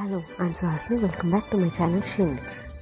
Hello, I'm Suhasini. Welcome back to my channel Shinx.